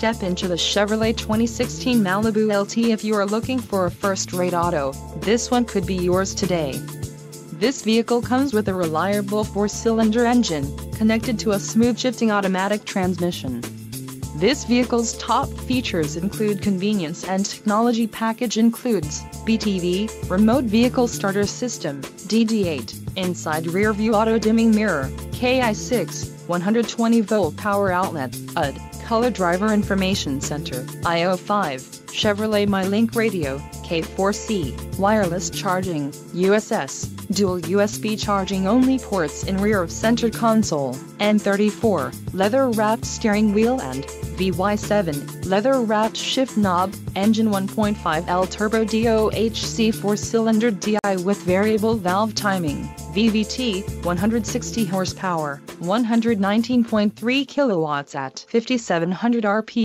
Step into the Chevrolet 2016 Malibu LT if you are looking for a first-rate auto, this one could be yours today. This vehicle comes with a reliable four-cylinder engine, connected to a smooth shifting automatic transmission. This vehicle's top features include convenience and technology package includes BTV, remote vehicle starter system, DD8, inside rear view auto dimming mirror, KI6, 120 volt power outlet, UD, color driver information center, IO5, Chevrolet MyLink radio, K4C, wireless charging, USS, dual USB charging only ports in rear of center console, N34, leather-wrapped steering wheel and VY7, leather-wrapped shift knob, engine 1.5L turbo DOHC 4-cylinder DI with variable valve timing, VVT, 160 horsepower, 119.3 kilowatts at 5700 RPM.